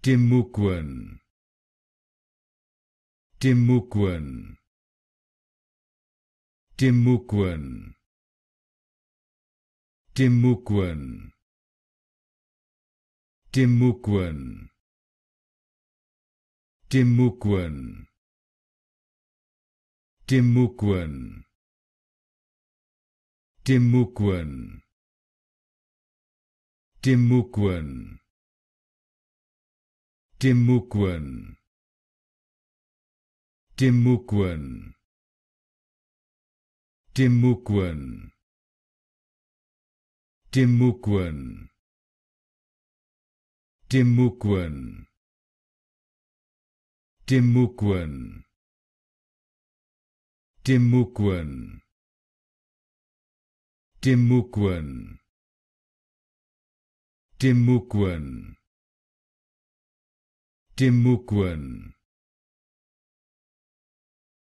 Timucuan Timucuan Timucuan Timucuan Timucuan Timucuan Timucuan Timucuan Timucuan Timucuan Timucuan Timucuan Timucuan Timucuan Timucuan Timucuan Tim Mukwen.